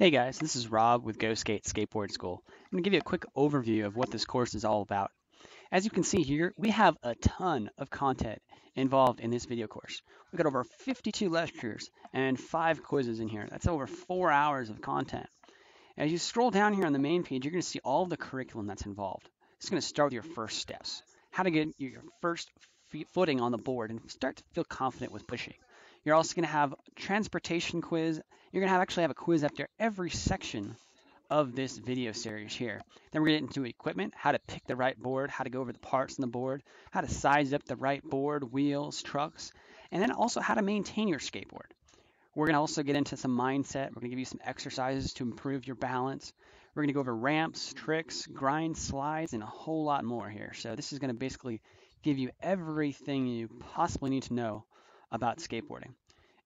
Hey guys, this is Rob with Go Skate Skateboard School. I'm going to give you a quick overview of what this course is all about. As you can see here, we have a ton of content involved in this video course. We've got over 52 lectures and five quizzes in here. That's over four hours of content. As you scroll down here on the main page, you're going to see all the curriculum that's involved. It's going to start with your first steps, how to get your first footing on the board and start to feel confident with pushing. You're also going to have transportation quiz. You're going to have actually have a quiz after every section of this video series here. Then we're going to get into equipment, how to pick the right board, how to go over the parts on the board, how to size up the right board, wheels, trucks, and then also how to maintain your skateboard. We're going to also get into some mindset. We're going to give you some exercises to improve your balance. We're going to go over ramps, tricks, grind, slides, and a whole lot more here. So this is going to basically give you everything you possibly need to know about skateboarding.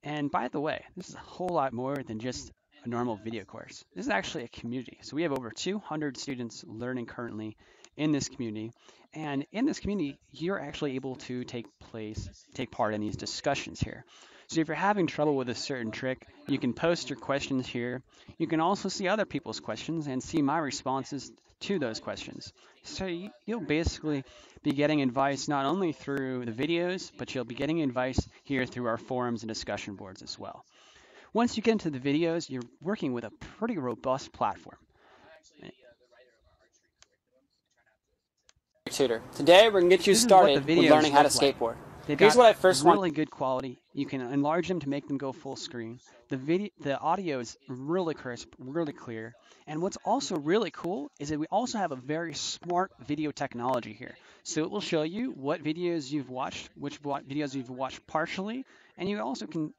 And by the way, this is a whole lot more than just a normal video course. This is actually a community. So we have over 200 students learning currently in this community. And in this community, you're actually able to take place, take part in these discussions here. So if you're having trouble with a certain trick, you can post your questions here. You can also see other people's questions and see my responses to those questions. So you'll basically be getting advice not only through the videos, but you'll be getting advice here through our forums and discussion boards as well. Once you get into the videos, you're working with a pretty robust platform. Tutor. Today we're going to get you started with learning how to skateboard. They've Here's what I first really want. good quality. You can enlarge them to make them go full screen. The video, the audio is really crisp, really clear. And what's also really cool is that we also have a very smart video technology here. So it will show you what videos you've watched, which videos you've watched partially, and you also can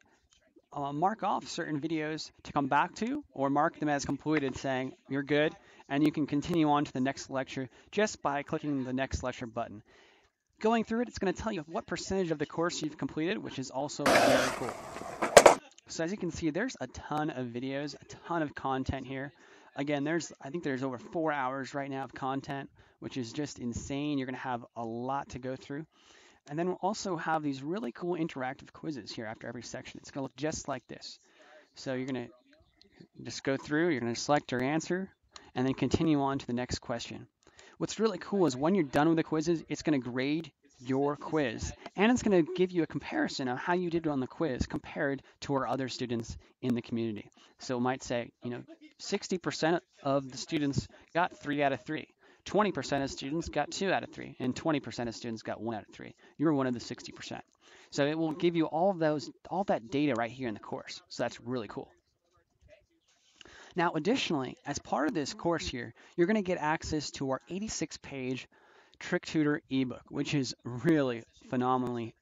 uh, mark off certain videos to come back to or mark them as completed saying you're good and you can continue on to the next lecture just by clicking the next lecture button. Going through it, it's going to tell you what percentage of the course you've completed, which is also very cool. So as you can see, there's a ton of videos, a ton of content here. Again, there's I think there's over four hours right now of content, which is just insane. You're going to have a lot to go through. And then we'll also have these really cool interactive quizzes here after every section. It's going to look just like this. So you're going to just go through, you're going to select your answer, and then continue on to the next question. What's really cool is when you're done with the quizzes, it's going to grade your quiz and it's going to give you a comparison of how you did on the quiz compared to our other students in the community. So it might say, you know, 60% of the students got three out of three. 20% of students got two out of three, and 20% of students got one out of three. You're one of the 60%. So it will give you all those, all that data right here in the course. So that's really cool. Now, additionally, as part of this course here, you're going to get access to our 86 page Trick Tutor ebook, which is really phenomenally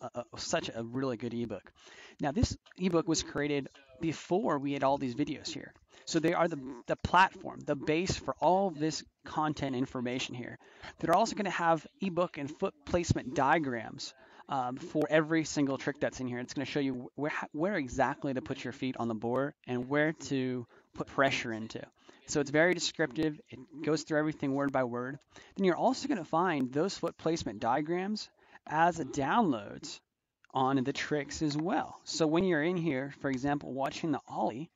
uh, uh, such a really good ebook. Now, this ebook was created before we had all these videos here. So they are the, the platform, the base for all this content information here. They're also going to have ebook and foot placement diagrams um, for every single trick that's in here. It's going to show you where, where exactly to put your feet on the board and where to put pressure into. So it's very descriptive. It goes through everything word by word. Then you're also going to find those foot placement diagrams as downloads on the tricks as well. So when you're in here, for example, watching the Ollie,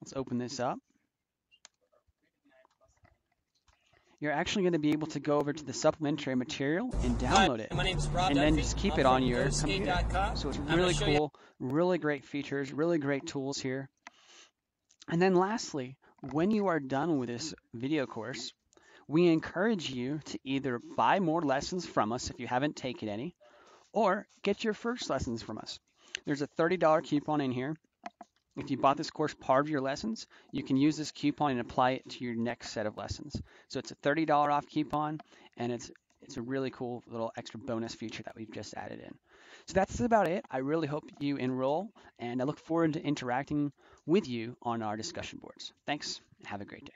let's open this up. You're actually going to be able to go over to the supplementary material and download it. And then just keep it on your computer. So it's really cool, really great features, really great tools here. And then lastly, when you are done with this video course, we encourage you to either buy more lessons from us if you haven't taken any, or get your first lessons from us. There's a $30 coupon in here. If you bought this course part of your lessons, you can use this coupon and apply it to your next set of lessons. So it's a $30 off coupon, and it's it's a really cool little extra bonus feature that we've just added in. So that's about it. I really hope you enroll, and I look forward to interacting with you on our discussion boards. Thanks, and have a great day.